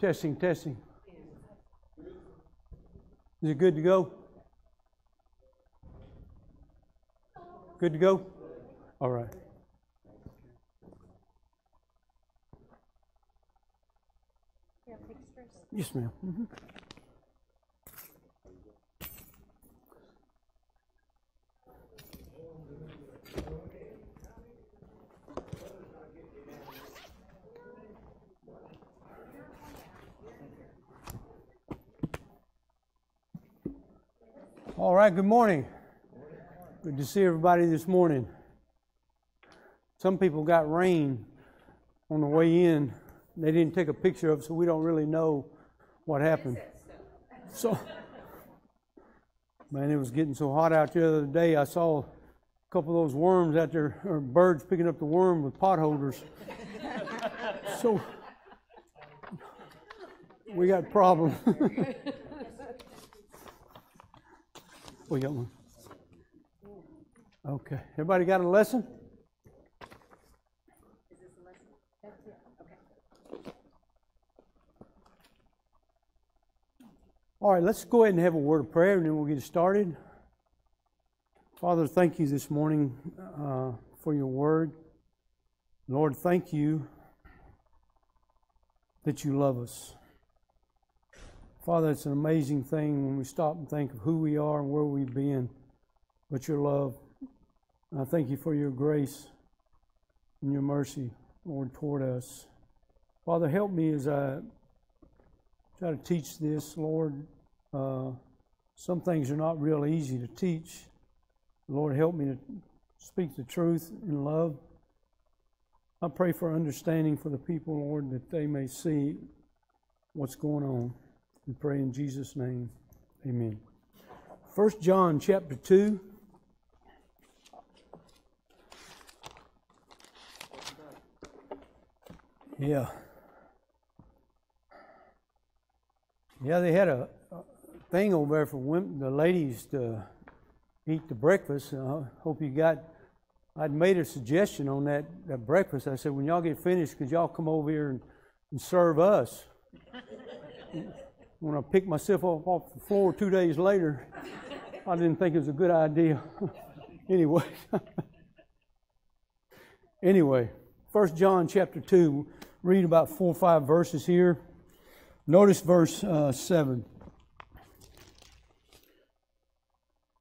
Testing, testing. Is it good to go? Good to go? All right. Yes, madam mm-hmm. All right, good morning. Good to see everybody this morning. Some people got rain on the way in. They didn't take a picture of so we don't really know what happened. So, man, it was getting so hot out the other day. I saw a couple of those worms out there, or birds picking up the worm with potholders. so, we got problems. We got one. Okay. Everybody got a lesson? All right, let's go ahead and have a word of prayer and then we'll get started. Father, thank you this morning uh, for your word. Lord, thank you that you love us. Father, it's an amazing thing when we stop and think of who we are and where we've been, but your love. And I thank you for your grace and your mercy, Lord, toward us. Father, help me as I try to teach this, Lord. Uh, some things are not real easy to teach. Lord, help me to speak the truth in love. I pray for understanding for the people, Lord, that they may see what's going on. We pray in Jesus' name. Amen. First John chapter 2. Yeah. Yeah, they had a, thing over there for women, the ladies to eat the breakfast. I hope you got. I'd made a suggestion on that, that breakfast. I said, when y'all get finished, could y'all come over here and, and serve us? When I picked myself up off the floor two days later, I didn't think it was a good idea. anyway. anyway, First John chapter 2, read about four or five verses here. Notice verse uh, 7.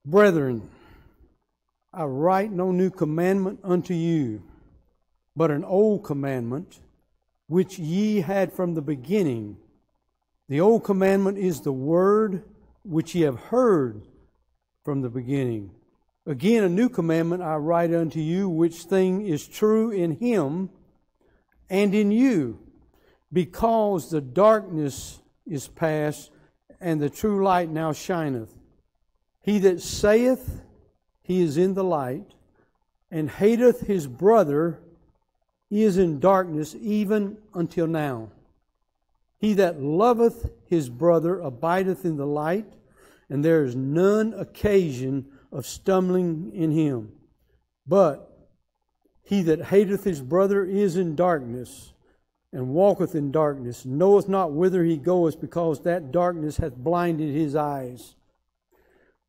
Brethren, I write no new commandment unto you, but an old commandment which ye had from the beginning. The old commandment is the word which ye have heard from the beginning. Again, a new commandment I write unto you, which thing is true in him and in you, because the darkness is past and the true light now shineth. He that saith he is in the light and hateth his brother is in darkness even until now. He that loveth his brother abideth in the light, and there is none occasion of stumbling in him. But he that hateth his brother is in darkness, and walketh in darkness, knoweth not whither he goeth, because that darkness hath blinded his eyes.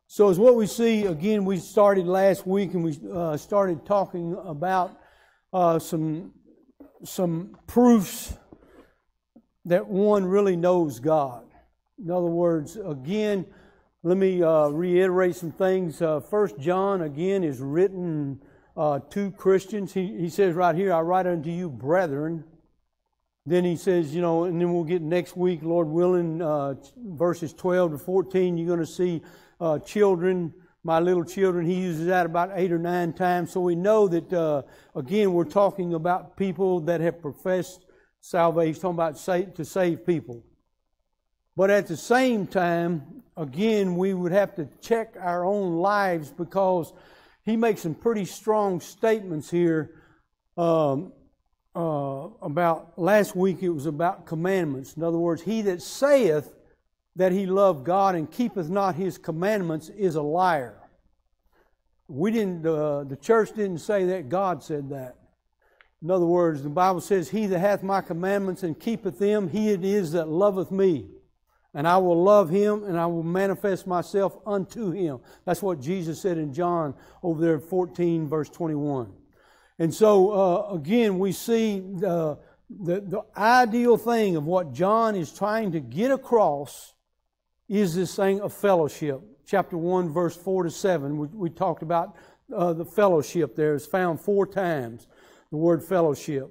So, as what we see, again, we started last week and we uh, started talking about uh, some, some proofs that one really knows God. In other words, again, let me uh, reiterate some things. Uh, First John, again, is written uh, to Christians. He, he says right here, I write unto you, brethren. Then he says, you know, and then we'll get next week, Lord willing, uh, verses 12 to 14, you're going to see uh, children, my little children. He uses that about eight or nine times. So we know that, uh, again, we're talking about people that have professed salvation. Talking about save, to save people. But at the same time, again, we would have to check our own lives because he makes some pretty strong statements here um, uh, about last week it was about commandments. In other words, he that saith that he loved God and keepeth not his commandments is a liar. We didn't. Uh, the church didn't say that. God said that. In other words, the Bible says, He that hath my commandments and keepeth them, he it is that loveth me. And I will love him and I will manifest myself unto him. That's what Jesus said in John over there 14, verse 21. And so, uh, again, we see the, the, the ideal thing of what John is trying to get across is this thing of fellowship. Chapter 1, verse 4 to 7, we, we talked about uh, the fellowship there. It's found four times, the word fellowship.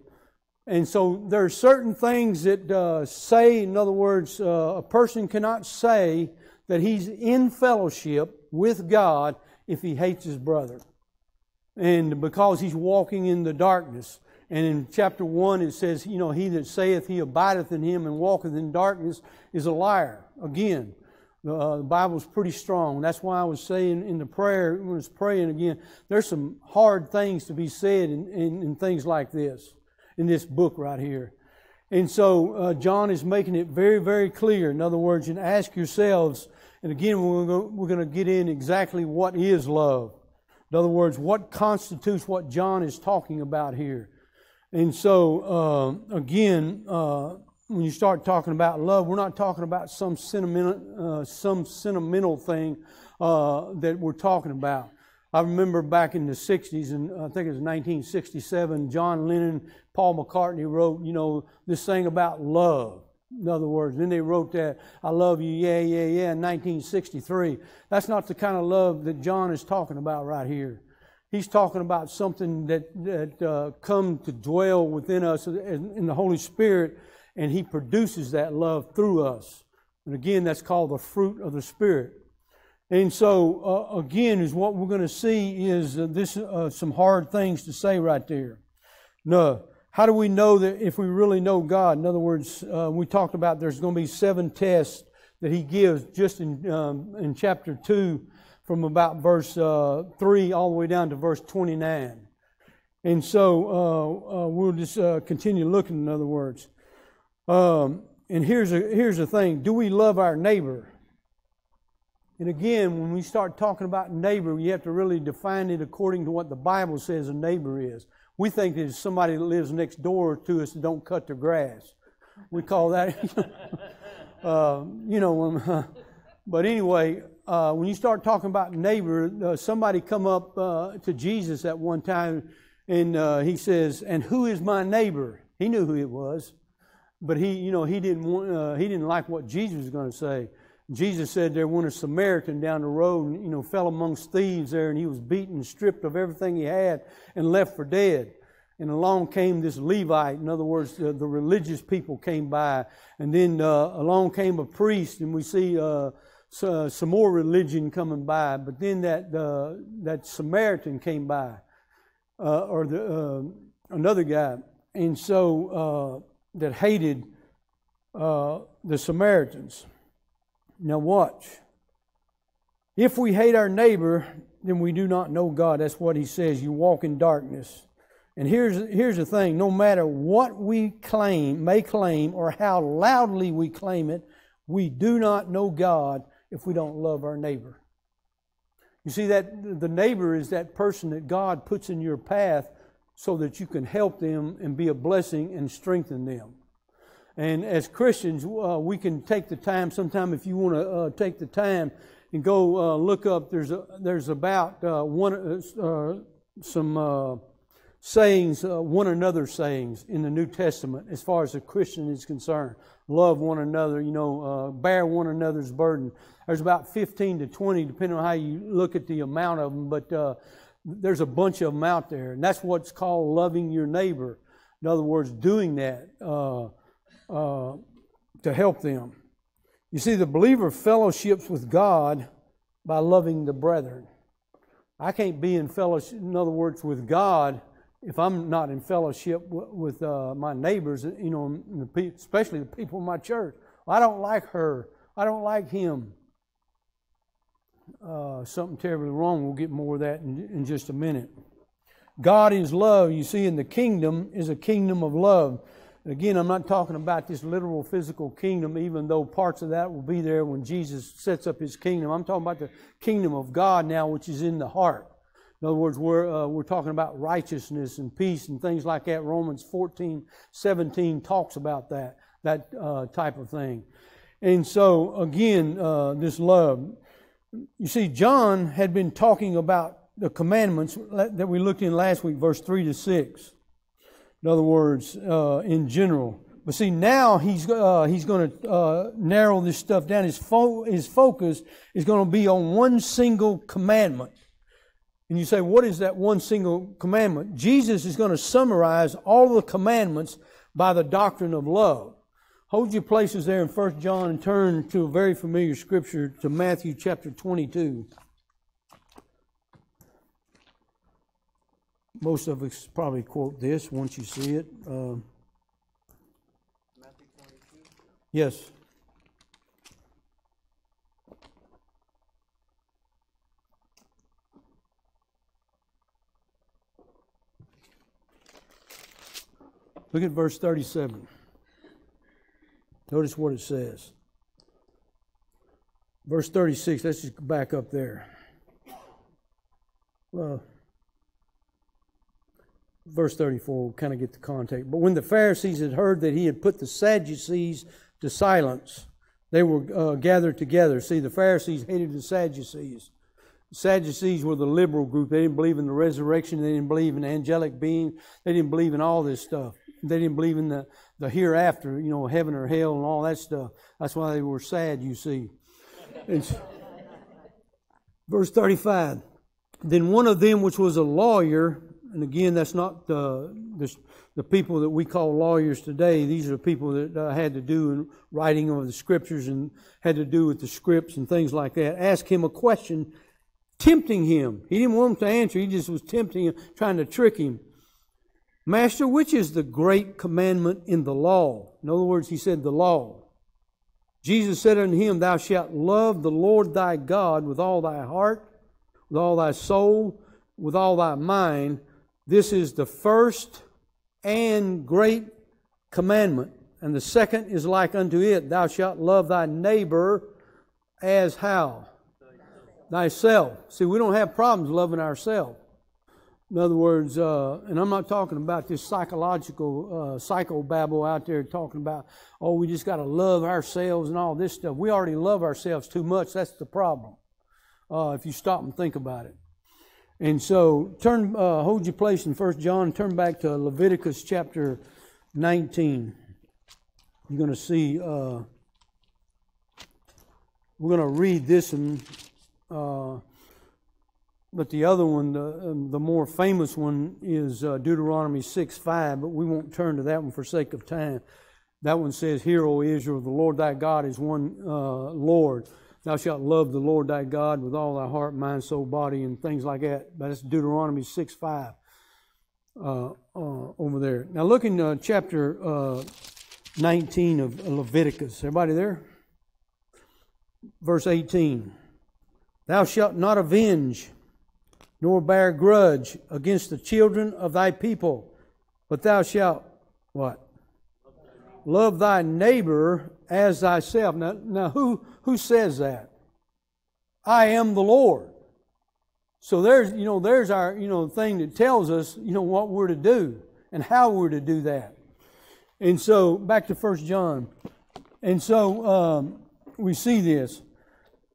And so there are certain things that uh, say, in other words, uh, a person cannot say that he's in fellowship with God if he hates his brother. And because he's walking in the darkness. And in chapter 1, it says, you know, he that saith he abideth in him and walketh in darkness is a liar. Again, uh, the Bible's pretty strong. That's why I was saying in the prayer, when I was praying again, there's some hard things to be said in, in, in things like this, in this book right here. And so uh, John is making it very, very clear. In other words, you ask yourselves, and again, we're going to get in exactly what is love. In other words, what constitutes what John is talking about here. And so, uh, again, uh, when you start talking about love, we're not talking about some sentimental, uh, some sentimental thing uh, that we're talking about. I remember back in the 60s, and I think it was 1967, John Lennon, Paul McCartney wrote, you know, this thing about love. In other words, then they wrote that, I love you, yeah, yeah, yeah, in 1963. That's not the kind of love that John is talking about right here. He's talking about something that, that uh, come to dwell within us in the Holy Spirit and He produces that love through us. And again, that's called the fruit of the Spirit. And so, uh, again, is what we're going to see is uh, this uh, some hard things to say right there. No, how do we know that if we really know God? In other words, uh, we talked about there's going to be seven tests that He gives just in um, in chapter two, from about verse uh, three all the way down to verse twenty nine. And so uh, we'll just continue looking. In other words. Um, and here's a, here's the thing do we love our neighbor? And again, when we start talking about neighbor, you have to really define it according to what the Bible says a neighbor is. We think it's somebody that lives next door to us that don't cut their grass. We call that, uh, you know. but anyway, uh, when you start talking about neighbor, uh, somebody come up uh, to Jesus at one time, and uh, he says, "And who is my neighbor?" He knew who it was. But he, you know, he didn't want, uh, he didn't like what Jesus was going to say. Jesus said there went a Samaritan down the road and, you know, fell amongst thieves there and he was beaten, stripped of everything he had and left for dead. And along came this Levite. In other words, uh, the religious people came by. And then uh, along came a priest and we see uh, so, uh, some more religion coming by. But then that, uh, that Samaritan came by, or the, another guy. And so that hated uh, the Samaritans. Now, watch. If we hate our neighbor, then we do not know God. That's what he says. You walk in darkness. And here's, here's the thing no matter what we claim, may claim, or how loudly we claim it, we do not know God if we don't love our neighbor. You see, that the neighbor is that person that God puts in your path so that you can help them and be a blessing and strengthen them. And as Christians, uh, we can take the time. Sometime, if you want to uh, take the time and go uh, look up, there's a, there's about uh, one uh, uh, some sayings, one another sayings in the New Testament, as far as a Christian is concerned. Love one another, you know, bear one another's burden. There's about 15 to 20, depending on how you look at the amount of them, but there's a bunch of them out there, and that's what's called loving your neighbor. In other words, doing that uh, uh, to help them. You see, the believer fellowships with God by loving the brethren. I can't be in fellowship, in other words, with God if I'm not in fellowship with uh, my neighbors, you know, especially the people in my church. I don't like her. I don't like him uh, something terribly wrong. We'll get more of that in, in just a minute. God is love. You see, in the kingdom is a kingdom of love. Again, I'm not talking about this literal physical kingdom, even though parts of that will be there when Jesus sets up his kingdom. I'm talking about the kingdom of God now, which is in the heart. In other words, we're, uh, we're talking about righteousness and peace and things like that. Romans 14, 17 talks about that, that uh, type of thing. And so, again, uh, this love. You see, John had been talking about the commandments that we looked in last week, verse 3 to 6. In other words, uh, in general. But see, now he's, uh, he's going to uh, narrow this stuff down. His, fo- his focus is going to be on one single commandment. And you say, what is that one single commandment? Jesus is going to summarize all the commandments by the doctrine of love. Hold your places there in 1 John and turn to a very familiar scripture to Matthew chapter 22. Most of us probably quote this once you see it. Uh, Matthew 22? Yes. Look at verse 37. Notice what it says. Verse 36, let's just go back up there. Well, verse 34 will kind of get the context. But when the Pharisees had heard that he had put the Sadducees to silence, they were uh, gathered together. See, the Pharisees hated the Sadducees. The Sadducees were the liberal group. They didn't believe in the resurrection. They didn't believe in angelic beings. They didn't believe in all this stuff. They didn't believe in the, the hereafter, you know, heaven or hell and all that stuff. That's why they were sad, you see. verse 35. Then one of them, which was a lawyer, and again, that's not the, the, the people that we call lawyers today. These are the people that uh, had to do in writing of the scriptures and had to do with the scripts and things like that. Ask him a question, tempting him. He didn't want him to answer. He just was tempting him, trying to trick him. Master, which is the great commandment in the law? In other words, he said the law. Jesus said unto him, Thou shalt love the Lord thy God with all thy heart, with all thy soul, with all thy mind, this is the first and great commandment. And the second is like unto it Thou shalt love thy neighbor as how? Thyself. See, we don't have problems loving ourselves. In other words, uh, and I'm not talking about this psychological uh, psychobabble out there talking about, oh, we just got to love ourselves and all this stuff. We already love ourselves too much. That's the problem. Uh, if you stop and think about it. And so, turn, uh, hold your place in First John. Turn back to Leviticus chapter 19. You're going to see. Uh, we're going to read this and. But the other one, the, um, the more famous one, is uh, Deuteronomy 6 5, but we won't turn to that one for sake of time. That one says, Hear, O Israel, the Lord thy God is one uh, Lord. Thou shalt love the Lord thy God with all thy heart, mind, soul, body, and things like that. But that's Deuteronomy 6 5 uh, uh, over there. Now look in uh, chapter uh, 19 of Leviticus. Everybody there? Verse 18 Thou shalt not avenge, nor bear grudge against the children of thy people, but thou shalt what? Love thy neighbor as thyself. Now, now who, who says that? I am the Lord. So there's, you know, there's our, you know, thing that tells us, you know, what we're to do and how we're to do that. And so back to First John. And so um, we see this.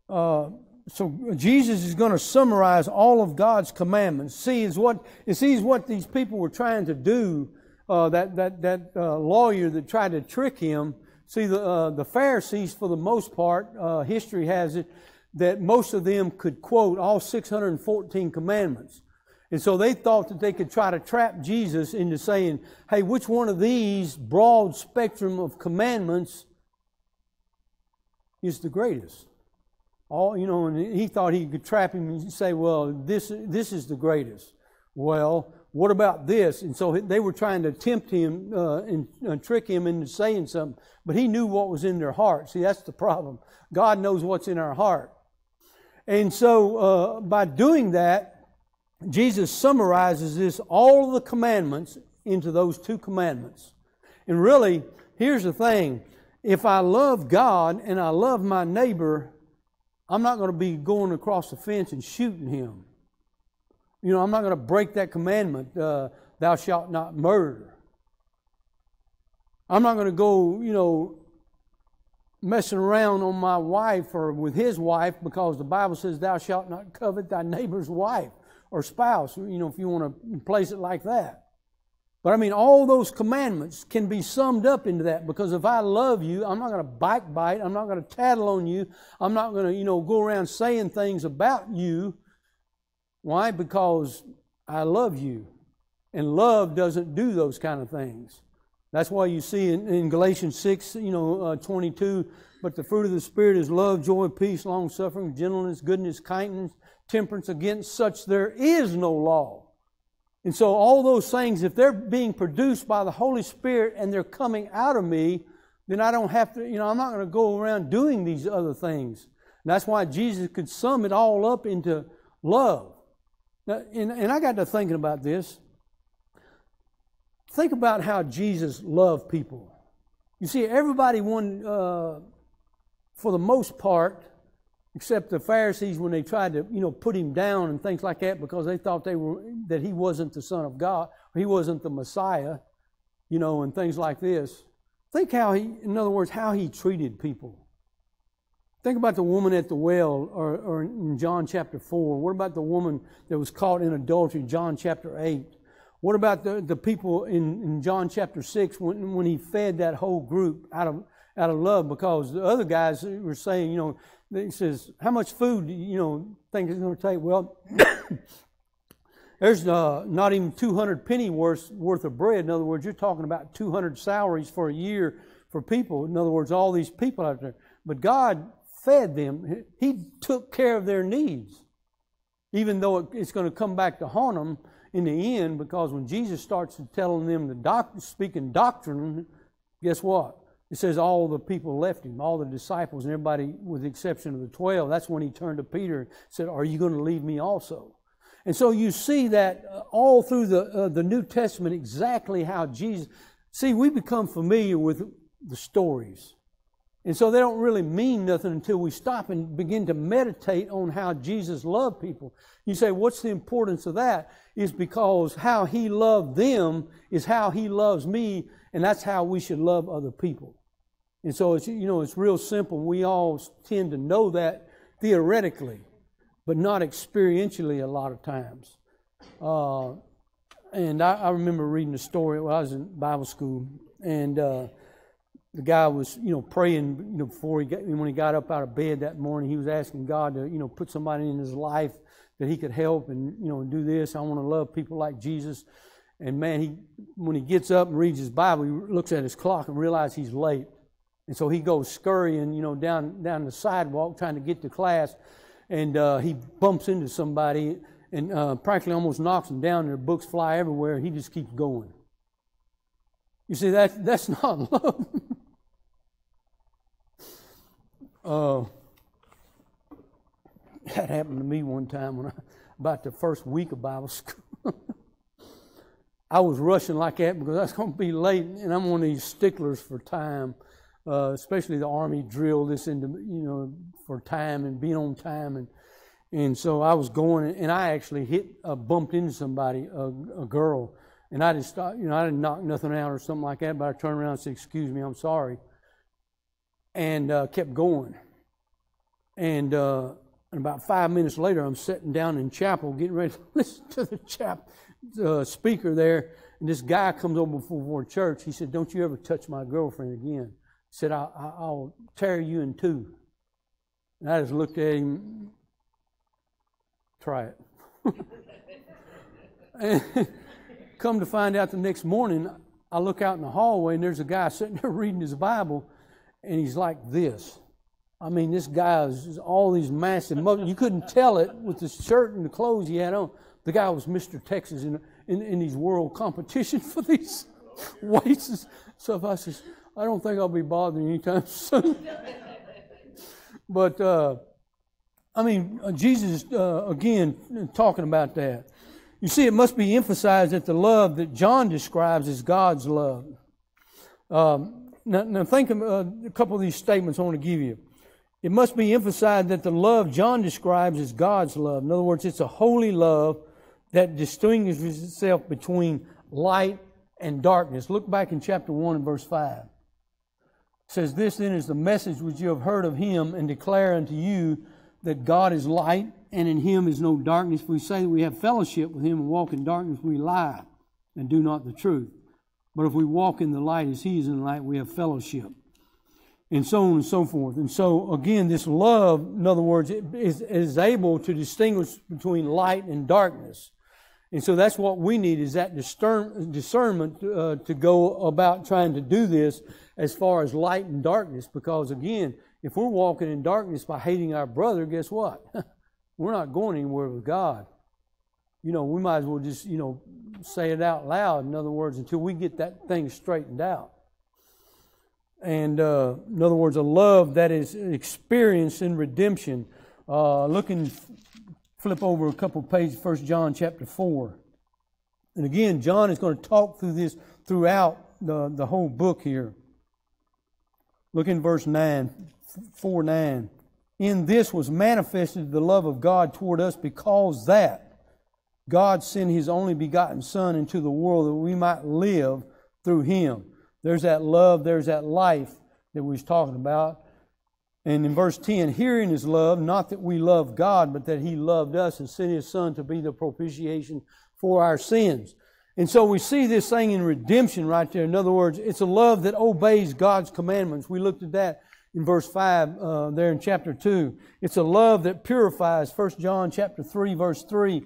Uh, so Jesus is going to summarize all of God's commandments. See, is what it sees what these people were trying to do. Uh, that that that uh, lawyer that tried to trick him See, the, uh, the Pharisees, for the most part, uh, history has it that most of them could quote all 614 commandments. And so they thought that they could try to trap Jesus into saying, hey, which one of these broad spectrum of commandments is the greatest? All, you know, and he thought he could trap him and say, well, this, this is the greatest. Well, what about this? And so they were trying to tempt him uh, and uh, trick him into saying something, but he knew what was in their heart. See, that's the problem. God knows what's in our heart. And so uh, by doing that, Jesus summarizes this, all the commandments, into those two commandments. And really, here's the thing if I love God and I love my neighbor, I'm not going to be going across the fence and shooting him. You know, I'm not going to break that commandment, uh, thou shalt not murder. I'm not going to go, you know, messing around on my wife or with his wife because the Bible says, thou shalt not covet thy neighbor's wife or spouse, you know, if you want to place it like that. But I mean, all those commandments can be summed up into that because if I love you, I'm not going to backbite. I'm not going to tattle on you. I'm not going to, you know, go around saying things about you. Why? Because I love you. And love doesn't do those kind of things. That's why you see in, in Galatians 6, you know, uh, 22, but the fruit of the Spirit is love, joy, peace, long suffering, gentleness, goodness, kindness, temperance. Against such there is no law. And so, all those things, if they're being produced by the Holy Spirit and they're coming out of me, then I don't have to, you know, I'm not going to go around doing these other things. And that's why Jesus could sum it all up into love. Now, and, and I got to thinking about this. Think about how Jesus loved people. You see, everybody, one, uh, for the most part, except the Pharisees when they tried to, you know, put him down and things like that because they thought they were that he wasn't the Son of God, he wasn't the Messiah, you know, and things like this. Think how he, in other words, how he treated people. Think about the woman at the well, or, or in John chapter 4. What about the woman that was caught in adultery, John chapter 8? What about the, the people in, in John chapter 6 when, when he fed that whole group out of, out of love? Because the other guys were saying, you know, he says, How much food do you, know, think it's going to take? Well, there's uh, not even 200 penny worth, worth of bread. In other words, you're talking about 200 salaries for a year for people. In other words, all these people out there. But God fed them, He took care of their needs, even though it's going to come back to haunt them in the end, because when Jesus starts telling them the doc- speaking doctrine, guess what? It says all the people left him, all the disciples, and everybody with the exception of the 12. That's when he turned to Peter and said, Are you going to leave me also? And so you see that uh, all through the, uh, the New Testament exactly how Jesus. See, we become familiar with the stories. And so they don't really mean nothing until we stop and begin to meditate on how Jesus loved people. You say, what's the importance of that? Is because how he loved them is how he loves me, and that's how we should love other people. And so it's you know it's real simple. We all tend to know that theoretically, but not experientially a lot of times. Uh, and I, I, remember reading a story when I was in Bible school, and uh, the guy was you know praying you know before he got when he got up out of bed that morning. He was asking God to you know put somebody in his life that he could help and you know do this. I want to love people like Jesus. And man, he when he gets up and reads his Bible, he looks at his clock and realizes he's late. And so he goes scurrying, you know, down down the sidewalk trying to get to class, and uh, he bumps into somebody and uh, practically almost knocks him down. Their books fly everywhere. He just keeps going. You see, that that's not love. uh, that happened to me one time when I about the first week of Bible school. I was rushing like that because I was going to be late, and I'm one of these sticklers for time uh, especially the Army drilled this into, you know, for time and being on time. And, and so I was going, and I actually hit, uh, bumped into somebody, a, a girl. And I just, you know, I didn't knock nothing out or something like that, but I turned around and said, Excuse me, I'm sorry. And uh, kept going. And, uh, and about five minutes later, I'm sitting down in chapel getting ready to listen to the chap, uh, speaker there. And this guy comes over before church. He said, Don't you ever touch my girlfriend again said, I'll, I'll tear you in two. And I just looked at him, try it. come to find out the next morning, I look out in the hallway and there's a guy sitting there reading his Bible, and he's like this. I mean, this guy is all these massive. You couldn't tell it with the shirt and the clothes he had on. The guy was Mr. Texas in, in, in these world competitions for these weights and stuff. I says, I don't think I'll be bothering anytime soon. but, uh, I mean, uh, Jesus, uh, again, talking about that. You see, it must be emphasized that the love that John describes is God's love. Um, now, now, think of uh, a couple of these statements I want to give you. It must be emphasized that the love John describes is God's love. In other words, it's a holy love that distinguishes itself between light and darkness. Look back in chapter 1 and verse 5. Says, This then is the message which you have heard of him and declare unto you that God is light and in him is no darkness. If we say that we have fellowship with him and walk in darkness, we lie and do not the truth. But if we walk in the light as he is in the light, we have fellowship. And so on and so forth. And so, again, this love, in other words, is, is able to distinguish between light and darkness. And so that's what we need is that discernment uh, to go about trying to do this as far as light and darkness. Because again, if we're walking in darkness by hating our brother, guess what? we're not going anywhere with God. You know, we might as well just, you know, say it out loud, in other words, until we get that thing straightened out. And uh, in other words, a love that is experienced in redemption. Uh, looking, flip over a couple pages, First John chapter 4. And again, John is going to talk through this throughout the, the whole book here. Look in verse 9, 4 9. In this was manifested the love of God toward us because that God sent his only begotten Son into the world that we might live through him. There's that love, there's that life that we was talking about. And in verse 10, hearing is love, not that we love God, but that he loved us and sent his Son to be the propitiation for our sins. And so we see this thing in redemption right there. In other words, it's a love that obeys God's commandments. We looked at that in verse 5 uh, there in chapter 2. It's a love that purifies. 1 John chapter 3, verse 3,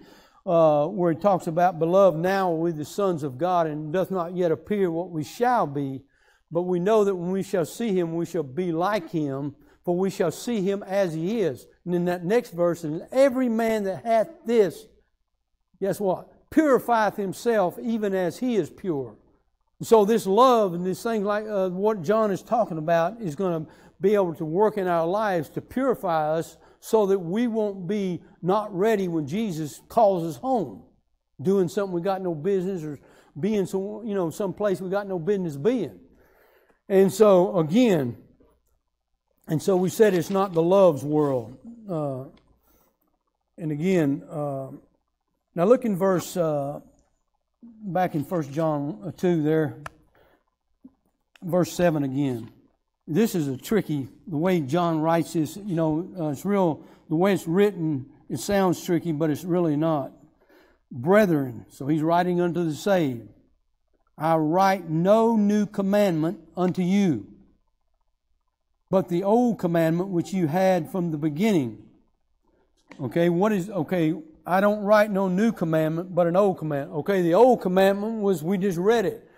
uh, where he talks about, Beloved, now are we the sons of God, and doth not yet appear what we shall be. But we know that when we shall see him, we shall be like him, for we shall see him as he is. And in that next verse, and every man that hath this, guess what? Purifieth himself even as he is pure. So this love and this thing like uh, what John is talking about is going to be able to work in our lives to purify us so that we won't be not ready when Jesus calls us home, doing something we got no business or being some, you know, some place we got no business being. And so again, and so we said it's not the love's world. Uh, and again, uh, now look in verse uh, back in First John two there, verse seven again this is a tricky, the way John writes this, you know, uh, it's real, the way it's written, it sounds tricky, but it's really not. Brethren, so he's writing unto the saved, I write no new commandment unto you, but the old commandment which you had from the beginning. Okay, what is, okay, I don't write no new commandment, but an old commandment. Okay, the old commandment was, we just read it.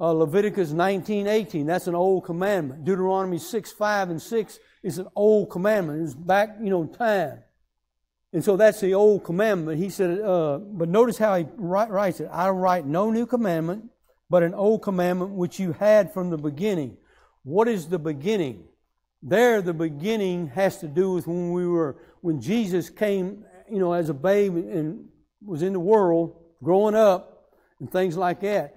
Uh, Leviticus 19, 18, that's an old commandment. Deuteronomy 6, 5 and 6 is an old commandment. It's back, you know, time. And so that's the old commandment. He said, uh, but notice how he writes it. I write no new commandment, but an old commandment which you had from the beginning. What is the beginning? There, the beginning has to do with when we were, when Jesus came, you know, as a babe and was in the world, growing up, and things like that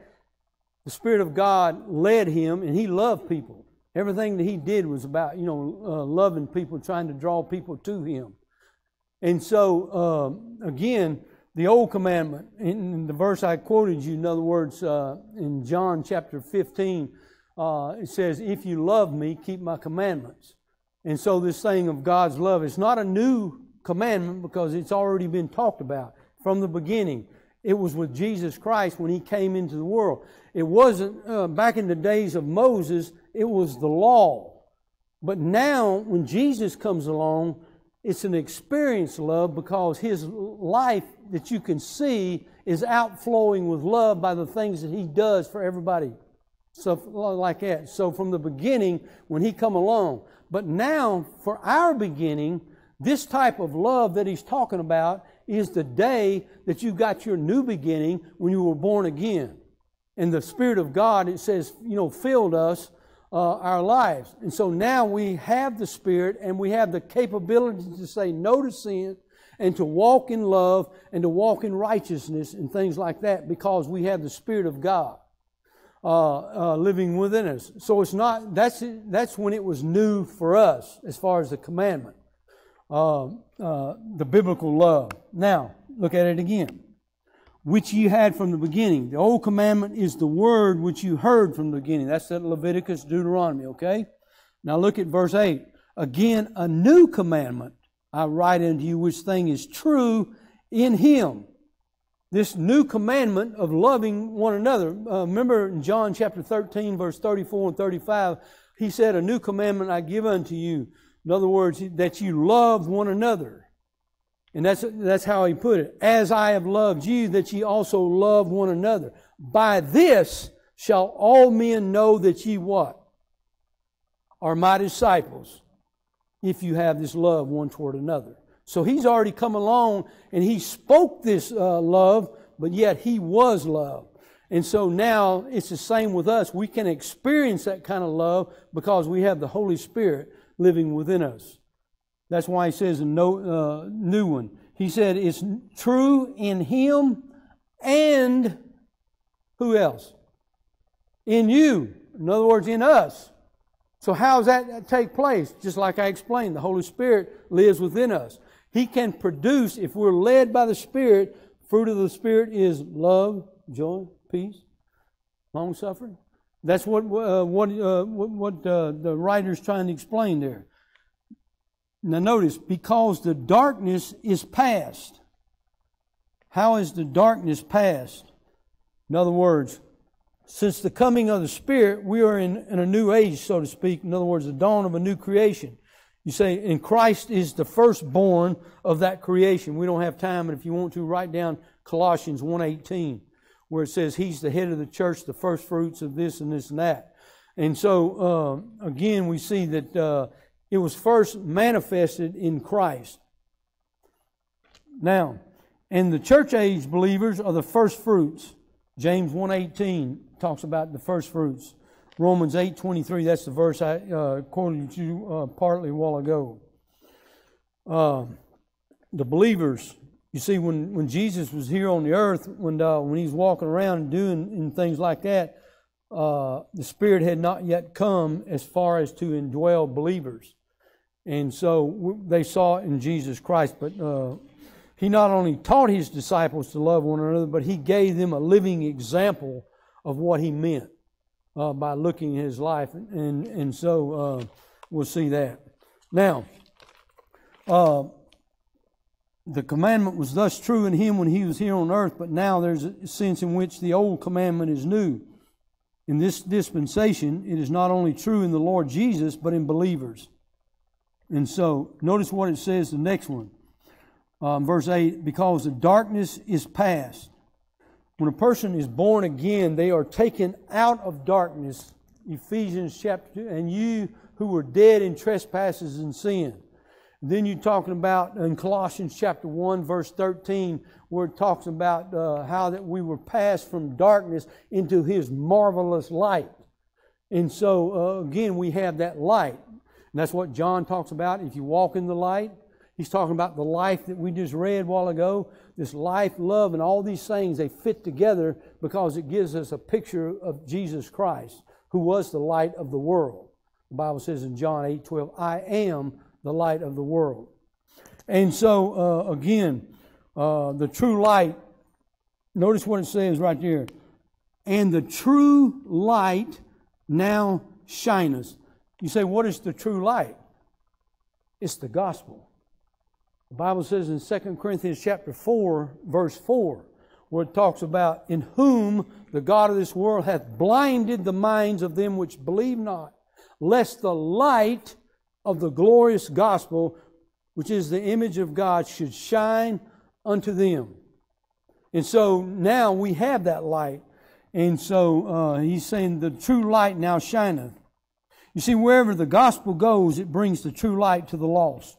the Spirit of God led him, and he loved people. Everything that he did was about, you know, uh, loving people, trying to draw people to him. And so, uh, again, the old commandment, in the verse I quoted you, in other words, uh, in John chapter 15, uh, it says, If you love me, keep my commandments. And so, this thing of God's love is not a new commandment because it's already been talked about from the beginning. It was with Jesus Christ when he came into the world. It wasn't uh, back in the days of Moses, it was the law. But now, when Jesus comes along, it's an experienced love because his life that you can see is outflowing with love by the things that he does for everybody. So like that. So from the beginning, when he come along, but now for our beginning, this type of love that he's talking about is the day that you got your new beginning when you were born again. And the Spirit of God, it says, you know, filled us, uh, our lives. And so now we have the Spirit and we have the capability to say no to sin and to walk in love and to walk in righteousness and things like that because we have the Spirit of God. Uh, uh, living within us. So it's not, that's, that's when it was new for us as far as the commandment. Uh, uh, the biblical love. Now, look at it again. which you had from the beginning. The old commandment is the word which you heard from the beginning. That's that Leviticus, Deuteronomy, okay? Now look at verse 8. Again, a new commandment I write unto you, which thing is true in him. This new commandment of loving one another. Uh, remember in John chapter 13, verse 34 and 35, he said, A new commandment I give unto you. In other words, that you love one another. And that's, that's how he put it. As I have loved you, that ye also love one another. By this shall all men know that ye what? Are my disciples, if you have this love one toward another. So he's already come along and he spoke this uh, love, but yet he was love. And so now it's the same with us. We can experience that kind of love because we have the Holy Spirit living within us. That's why he says a no, uh, new one. He said it's true in him and who else? In you. In other words, in us. So how does that take place? Just like I explained, the Holy Spirit lives within us. He can produce, if we're led by the Spirit, fruit of the Spirit is love, joy, peace, long suffering. That's what uh, what uh, what, uh, the writer's trying to explain there. Now notice, because the darkness is past. How is the darkness past? In other words, since the coming of the Spirit, we are in, in a new age, so to speak. In other words, the dawn of a new creation. You say, and Christ is the firstborn of that creation. We don't have time, but if you want to, write down Colossians 1.18, where it says he's the head of the church, the first fruits of this and this and that. And so, uh, again, we see that uh, it was first manifested in Christ. Now, and the church age believers are the first fruits. James 1.18 talks about the first fruits. Romans 8.23, that's the verse I uh, quoted to you uh, partly a while ago. Uh, the believers, you see, when, when Jesus was here on the earth, when, uh, when he was walking around and doing and things like that, uh, the Spirit had not yet come as far as to indwell believers. And so they saw in Jesus Christ. But uh, he not only taught his disciples to love one another, but he gave them a living example of what he meant uh, by looking at his life. And, and so uh, we'll see that. Now, uh, the commandment was thus true in him when he was here on earth, but now there's a sense in which the old commandment is new. In this dispensation, it is not only true in the Lord Jesus, but in believers. And so, notice what it says the next one. Um, verse 8 because the darkness is past. When a person is born again, they are taken out of darkness. Ephesians chapter 2, and you who were dead in trespasses and sin. Then you're talking about in Colossians chapter 1, verse 13, where it talks about uh, how that we were passed from darkness into his marvelous light. And so, uh, again, we have that light. And that's what John talks about. If you walk in the light, he's talking about the life that we just read a while ago. This life, love, and all these things, they fit together because it gives us a picture of Jesus Christ, who was the light of the world. The Bible says in John 8 12, I am the light of the world. And so, uh, again, uh, the true light, notice what it says right there. And the true light now shineth. You say, what is the true light? It's the gospel. The Bible says in 2 Corinthians chapter 4, verse 4, where it talks about, In whom the God of this world hath blinded the minds of them which believe not, lest the light of the glorious gospel, which is the image of God, should shine unto them. And so now we have that light. And so uh, he's saying, The true light now shineth. You see, wherever the gospel goes, it brings the true light to the lost.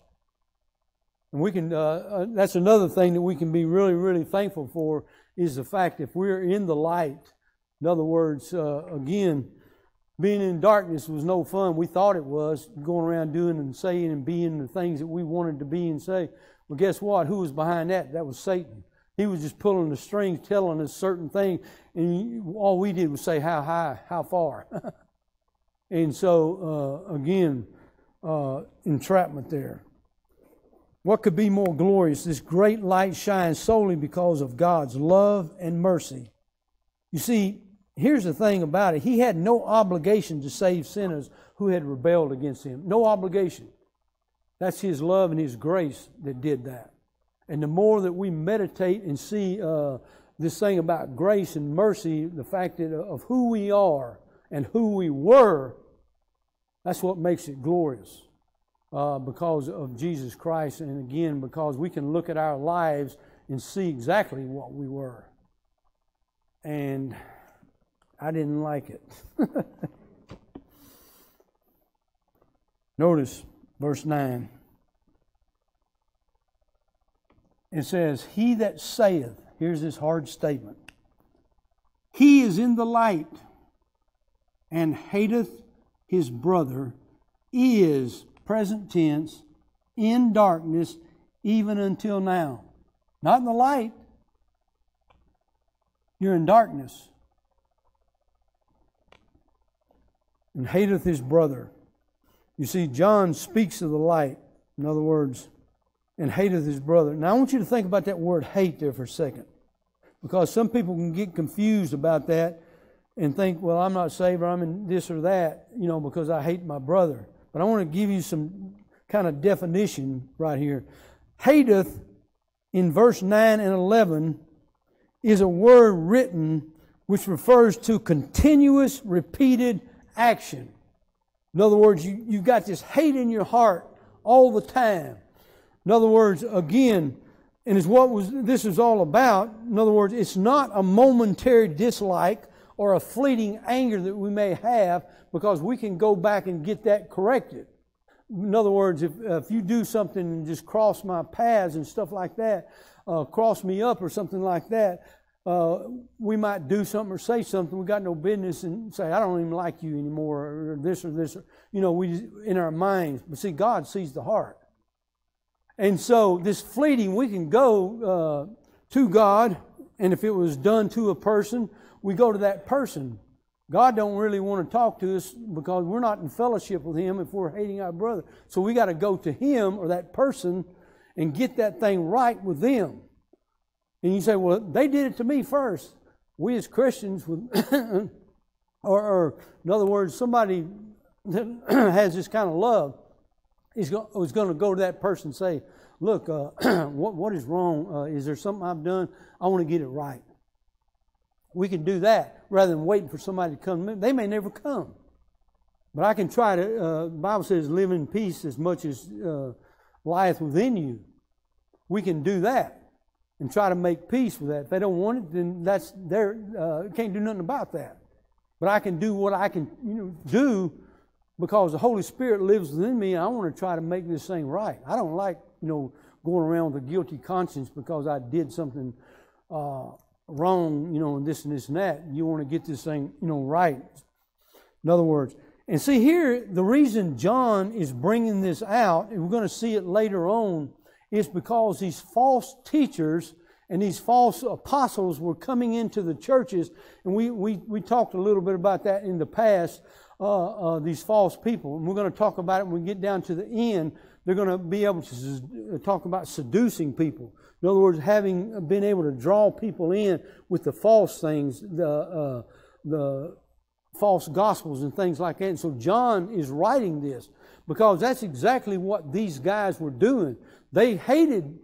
And we can, uh, uh, that's another thing that we can be really, really thankful for is the fact if we're in the light, in other words, uh, again, being in darkness was no fun. We thought it was, going around doing and saying and being the things that we wanted to be and say. Well, guess what? Who was behind that? That was Satan. He was just pulling the strings, telling us certain things, and all we did was say, How high? How far? And so, uh, again, uh, entrapment there. What could be more glorious? This great light shines solely because of God's love and mercy. You see, here's the thing about it He had no obligation to save sinners who had rebelled against Him. No obligation. That's His love and His grace that did that. And the more that we meditate and see uh, this thing about grace and mercy, the fact that of who we are and who we were, that's what makes it glorious uh, because of Jesus Christ. And again, because we can look at our lives and see exactly what we were. And I didn't like it. Notice verse 9. It says, He that saith, here's this hard statement, he is in the light and hateth his brother is present tense, in darkness, even until now. Not in the light. You're in darkness. And hateth his brother. You see, John speaks of the light. In other words, and hateth his brother. Now, I want you to think about that word hate there for a second. Because some people can get confused about that and think, well, I'm not saved or I'm in this or that, you know, because I hate my brother. But I want to give you some kind of definition right here. Hateth in verse 9 and 11 is a word written which refers to continuous, repeated action. In other words, you, you got this hate in your heart all the time. In other words, again, and is what was this is all about. In other words, it's not a momentary dislike or a fleeting anger that we may have because we can go back and get that corrected. In other words, if, if you do something and just cross my paths and stuff like that, uh, cross me up or something like that, uh, we might do something or say something. We got no business and say, I don't even like you anymore, or this or this. Or, you know, we in our minds. But see, God sees the heart. And so, this fleeting, we can go uh, to God, and if it was done to a person, we go to that person. God don't really want to talk to us because we're not in fellowship with Him if we're hating our brother. So we got to go to Him or that person and get that thing right with them. And you say, well, they did it to me first. We as Christians, or, or in other words, somebody that has this kind of love is going to go to that person and say, look, uh, what, what is wrong? Uh, is there something I've done? I want to get it right. We can do that rather than waiting for somebody to come. They may never come. But I can try to, uh, Bible says, live in peace as much as uh, lieth within you. We can do that and try to make peace with that. If they don't want it, then that's their, uh, can't do nothing about that. But I can do what I can you know, do because the Holy Spirit lives within me and I want to try to make this thing right. I don't like, you know, going around with a guilty conscience because I did something uh, wrong, you know, and this and this and that. You want to get this thing, you know, right. In other words, and see here, the reason John is bringing this out, and we're going to see it later on, is because these false teachers and these false apostles were coming into the churches. And we, we, we talked a little bit about that in the past, uh, uh, these false people. And we're going to talk about it when we get down to the end. They're going to be able to talk about seducing people. In other words, having been able to draw people in with the false things, the, uh, the false gospels and things like that. And so John is writing this because that's exactly what these guys were doing. They hated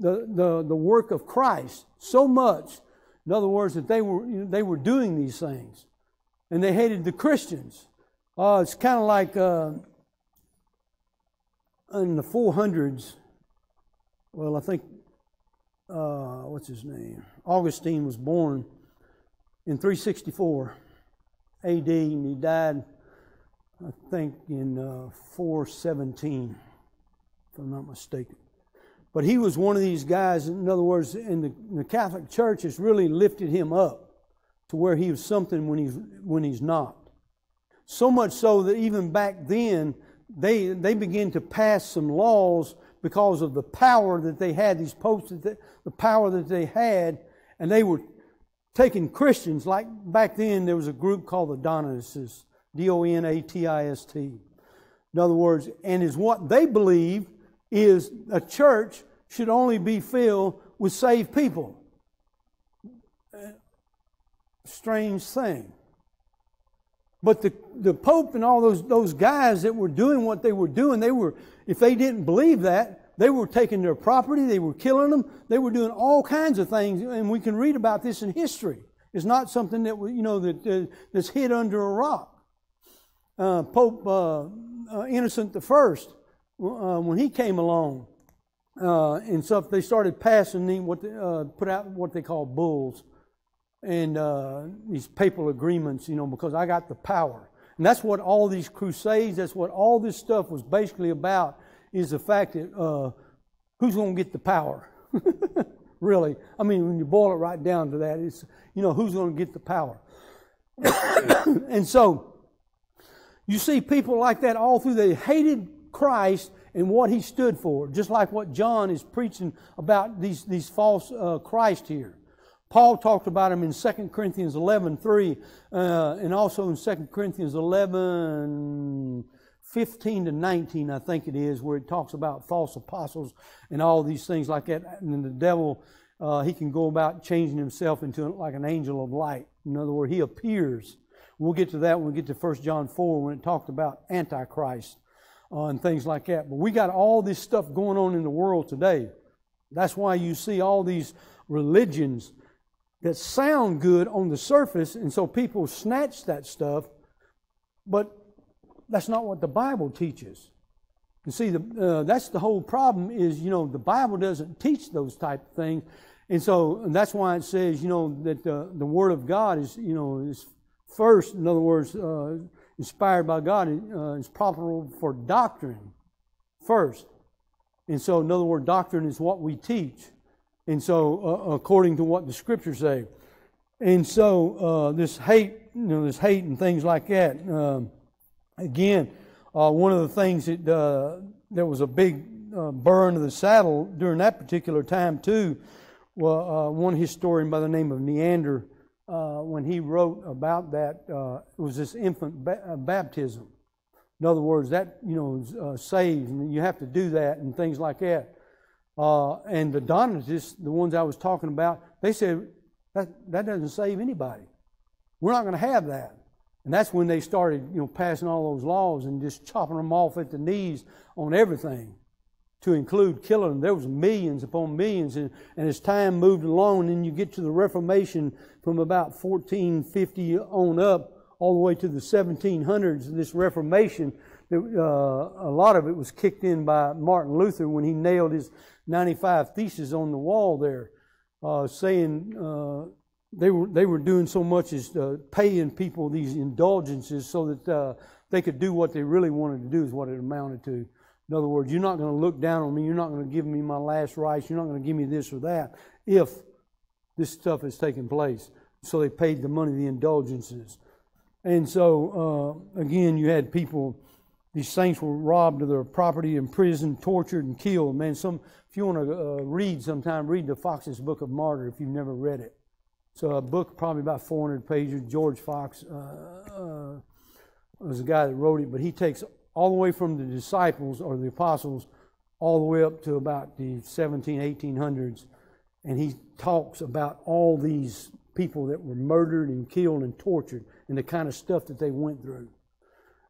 the, the, the work of Christ so much, in other words, that they were, they were doing these things. And they hated the Christians. Uh, it's kind of like uh, in the 400s, well, I think uh, what's his name? Augustine was born in 364 AD, and he died, I think, in uh, 417, if I'm not mistaken. But he was one of these guys, in other words, in the, in the Catholic Church has really lifted him up to where he was something when he's, when he's not. So much so that even back then, they, they began to pass some laws because of the power that they had, these that the power that they had, and they were taking Christians, like back then there was a group called the Donatists, D O N A T I S T. In other words, and is what they believe is a church should only be filled with saved people. Strange thing. But the, the Pope and all those, those guys that were doing what they were doing, they were, if they didn't believe that, they were taking their property, they were killing them, they were doing all kinds of things, and we can read about this in history. It's not something that you know that uh, that's hid under a rock. Uh, Pope uh, uh Innocent the First, uh, when he came along, uh, and stuff, they started passing what they, put out what they call bulls and uh, these papal agreements, you know, because I got the power. And that's what all these crusades, that's what all this stuff was basically about, is the fact that uh, who's going to get the power? really. I mean, when you boil it right down to that, it's, you know, who's going to get the power? and so, you see people like that all through. They hated Christ and what he stood for, just like what John is preaching about these, these false uh, Christ here. Paul talked about them in 2 Corinthians 11, 3, uh, and also in 2 Corinthians 11, 15 to 19, I think it is, where it talks about false apostles and all these things like that. And the devil, uh, he can go about changing himself into like an angel of light. In other words, he appears. We'll get to that when we get to 1 John 4 when it talked about Antichrist uh, and things like that. But we got all this stuff going on in the world today. That's why you see all these religions that sound good on the surface, and so people snatch that stuff, but that's not what the Bible teaches. You see, the, uh, that's the whole problem is, you know, the Bible doesn't teach those type of things. And so and that's why it says, you know, that the, the Word of God is, you know, is first, in other words, uh, inspired by God, uh, is proper for doctrine first. And so, in other words, doctrine is what we teach. And so, uh, according to what the scriptures say. And so, uh, this hate, you know, this hate and things like that. Um, again, uh, one of the things that uh, there was a big uh, burn of the saddle during that particular time too. Well, uh, one historian by the name of Neander, when he wrote about that, it was this infant ba- baptism. In other words, that you know saves, and you have to do that and things like that. Uh, and the Donatists, the ones I was talking about, they said that, that doesn't save anybody. We're not going to have that. And that's when they started, you know, passing all those laws and just chopping them off at the knees on everything, to include killing them. There was millions upon millions, and, and as time moved along, and you get to the Reformation from about 1450 on up, all the way to the 1700s. This Reformation, uh, a lot of it was kicked in by Martin Luther when he nailed his 95 theses on the wall there, uh, saying uh, they were they were doing so much as uh, paying people these indulgences so that uh, they could do what they really wanted to do is what it amounted to. In other words, you're not going to look down on me. You're not going to give me my last rites. You're not going to give me this or that if this stuff is taking place. So they paid the money, the indulgences. And so, uh, again, you had people, these saints were robbed of their property, imprisoned, tortured, and killed. Man, some if you want to uh, read sometime, read the Fox's Book of Martyr if you've never read it. So a book probably about 400 pages. George Fox uh, uh, was the guy that wrote it, but he takes all the way from the disciples or the apostles all the way up to about the 17, 1800s, and he talks about all these people that were murdered and killed and tortured and the kind of stuff that they went through.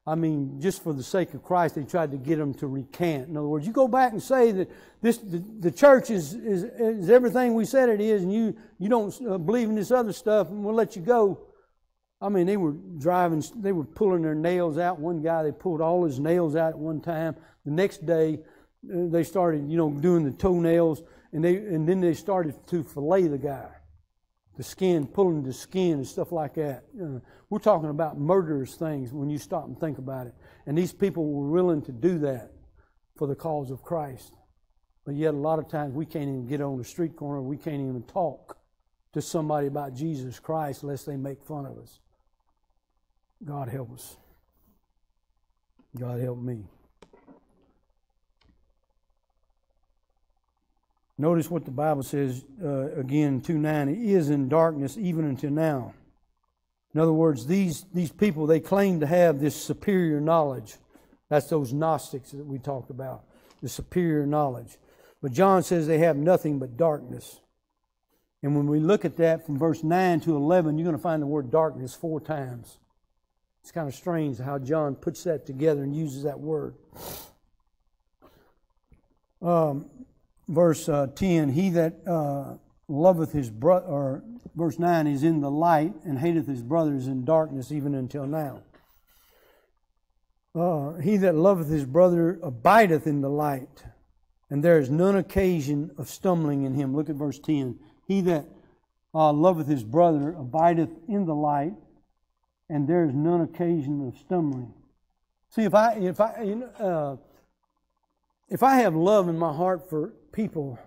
I mean, just for the sake of Christ, they tried to get them to recant. In other words, you go back and say that this the, the church is, is, is everything we said it is, and you you don't uh, believe in this other stuff, and we'll let you go. I mean, they were driving, they were pulling their nails out. One guy, they pulled all his nails out at one time. The next day, uh, they started, you know, doing the toenails, and they and then they started to fillet the guy the skin, pulling the skin and stuff like that. Uh, we're talking about murderous things when you stop and think about it. And these people were willing to do that for the cause of Christ. But yet, a lot of times, we can't even get on the street corner, we can't even talk to somebody about Jesus Christ unless they make fun of us. God help us. God help me. Notice what the Bible says uh, again, 2 9. It is in darkness even until now. In other words, these, these people, they claim to have this superior knowledge. That's those Gnostics that we talked about. the superior knowledge. But John says they have nothing but darkness. And when we look at that from verse 9 to 11, you're going to find the word darkness four times. It's kind of strange how John puts that together and uses that word. Um, verse uh, 10 He that uh, loveth his brother, or verse 9, is in the light and hateth his brothers in darkness even until now. Uh, he that loveth his brother abideth in the light, and there is none occasion of stumbling in him. Look at verse 10. He that uh, loveth his brother abideth in the light, and there is none occasion of stumbling. See, if I if I you know, uh, if I have love in my heart for people,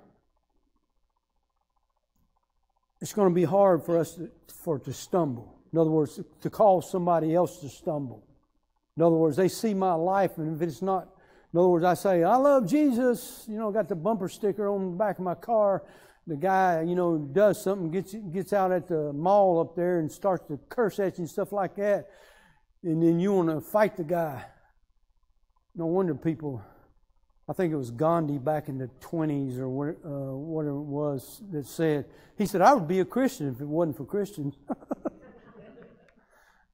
it's going to be hard for us to, for to stumble. In other words, to cause somebody else to stumble. In other words, they see my life, and if it's not, in other words, I say, I love Jesus, you know, got the bumper sticker on the back of my car. The guy, you know, does something, gets, gets out at the mall up there and starts to curse at you and stuff like that. And then you want to fight the guy. No wonder people, I think it was Gandhi back in the 20s or what, uh, whatever it was that said, he said, I would be a Christian if it wasn't for Christians.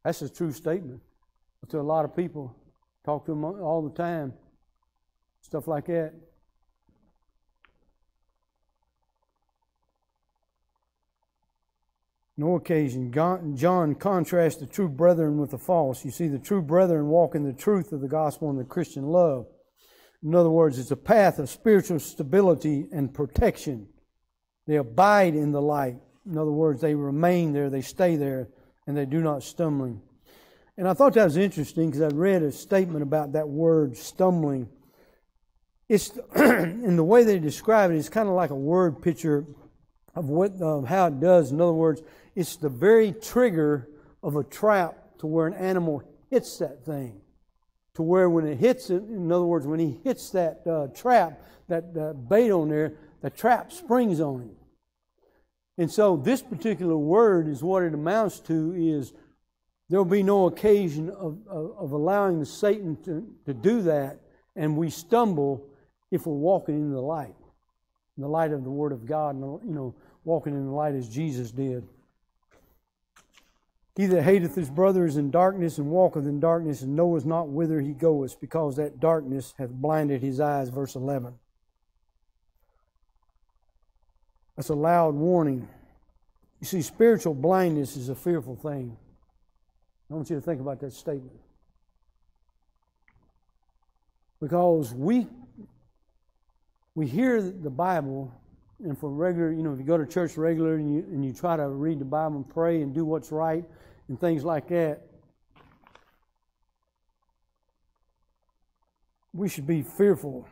That's a true statement to a lot of people. Talk to them all the time. Stuff like that. No occasion. John contrasts the true brethren with the false. You see, the true brethren walk in the truth of the gospel and the Christian love. In other words, it's a path of spiritual stability and protection. They abide in the light. In other words, they remain there, they stay there, and they do not stumbling. And I thought that was interesting because I read a statement about that word stumbling. It's in the way they describe it, it's kind of like a word picture of what of how it does. In other words, it's the very trigger of a trap to where an animal hits that thing. To where when it hits it, in other words, when he hits that uh, trap, that uh, bait on there, the trap springs on him. And so this particular word is what it amounts to is there will be no occasion of, of, of allowing the Satan to, to do that, and we stumble if we're walking in the light, in the light of the Word of God, and you know, walking in the light as Jesus did. He that hateth his brother is in darkness and walketh in darkness and knoweth not whither he goeth, because that darkness hath blinded his eyes. Verse 11. That's a loud warning. You see, spiritual blindness is a fearful thing. I want you to think about that statement. Because we we hear the Bible, and for regular, you know, if you go to church regular and you, and you try to read the Bible and pray and do what's right and things like that, we should be fearful.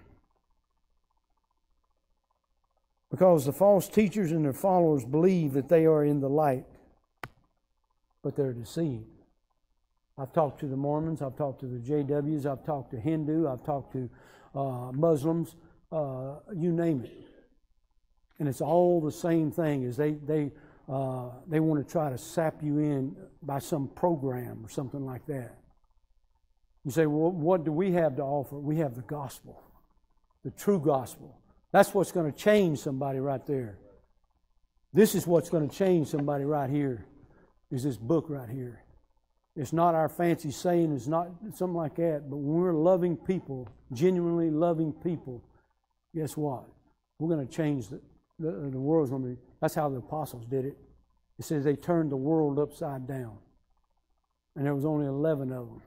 Because the false teachers and their followers believe that they are in the light, but they're deceived. I've talked to the Mormons, I've talked to the JWs, I've talked to Hindu, I've talked to uh, Muslims, uh, you name it. And it's all the same thing is they, they, uh, they want to try to sap you in by some program or something like that. You say, well, what do we have to offer? We have the gospel, the true gospel. That's what's going to change somebody right there. This is what's going to change somebody right here, is this book right here. It's not our fancy saying, it's not something like that. But when we're loving people, genuinely loving people, guess what? We're going to change the, the, the world's going to be. That's how the apostles did it. It says they turned the world upside down. And there was only 11 of them.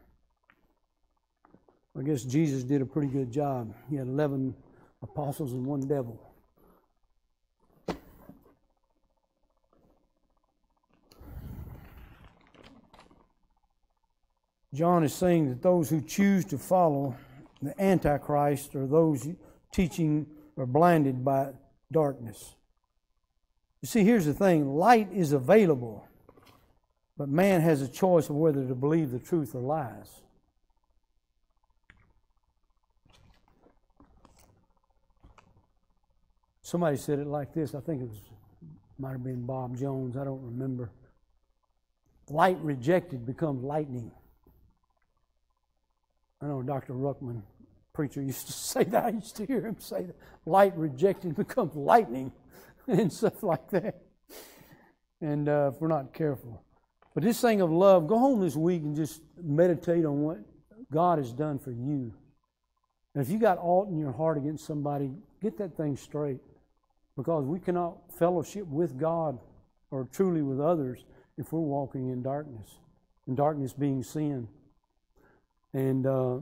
I guess Jesus did a pretty good job. He had 11 apostles and one devil. John is saying that those who choose to follow the Antichrist or those teaching are blinded by darkness. You see, here's the thing light is available, but man has a choice of whether to believe the truth or lies. Somebody said it like this. I think it was might have been Bob Jones. I don't remember. Light rejected becomes lightning. I know Dr. Ruckman preacher used to say that. I used to hear him say that light rejected becomes lightning and stuff like that. And uh, if we're not careful. But this thing of love, go home this week and just meditate on what God has done for you. And if you got aught in your heart against somebody, get that thing straight. Because we cannot fellowship with God or truly with others if we're walking in darkness, and darkness being sin. And uh,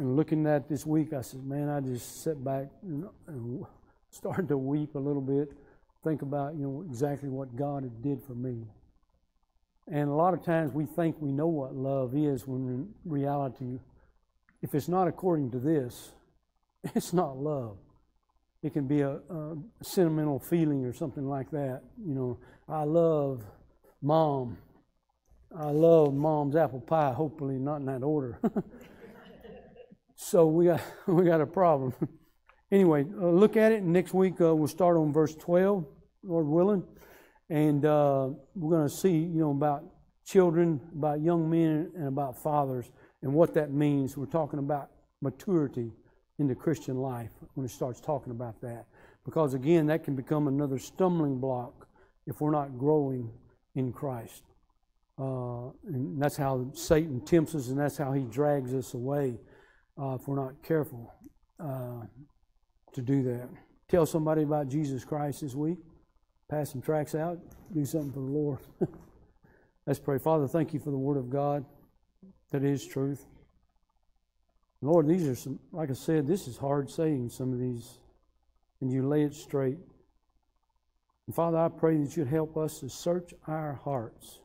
and looking at this week, I said, man, I just sat back and started to weep a little bit, think about you know exactly what God had did for me. And a lot of times we think we know what love is when in reality, if it's not according to this, it's not love. It can be a, a sentimental feeling or something like that. You know, I love mom. I love mom's apple pie. Hopefully, not in that order. so we got we got a problem. anyway, uh, look at it. Next week uh, we'll start on verse twelve, Lord willing, and uh, we're going to see you know about children, about young men, and about fathers, and what that means. We're talking about maturity in the Christian life when it starts talking about that, because again, that can become another stumbling block if we're not growing in Christ. Uh, and that's how Satan tempts us, and that's how he drags us away uh, if we're not careful uh, to do that. Tell somebody about Jesus Christ this week. Pass some tracks out. Do something for the Lord. Let's pray. Father, thank you for the Word of God that is truth. Lord, these are some, like I said, this is hard saying, some of these, and you lay it straight. And Father, I pray that you'd help us to search our hearts.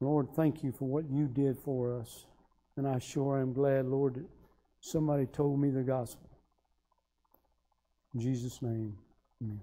Lord, thank you for what you did for us. And I sure am glad, Lord, that somebody told me the gospel. In Jesus' name, amen.